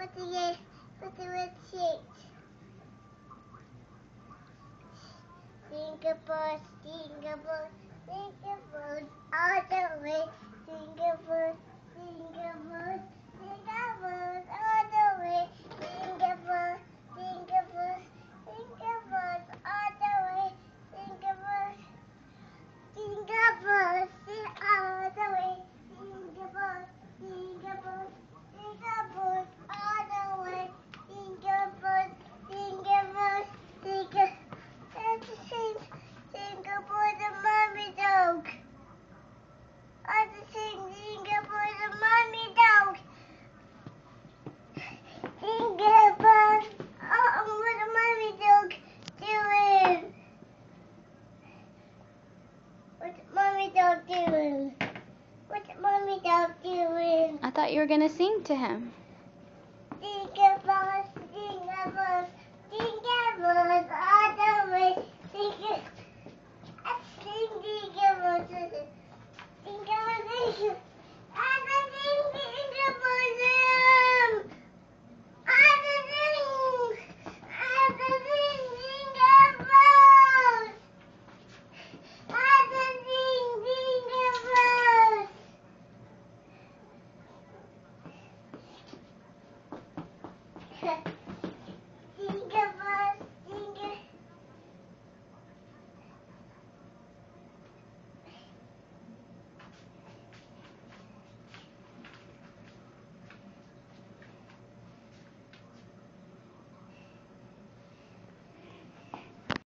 What do you, what do you think? Singapore, Singapore, Singapore, all the mommy dog doing? What's mommy dog doing? I thought you were going to sing to him. Singapore, Singapore, Okay.